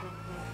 Thank you.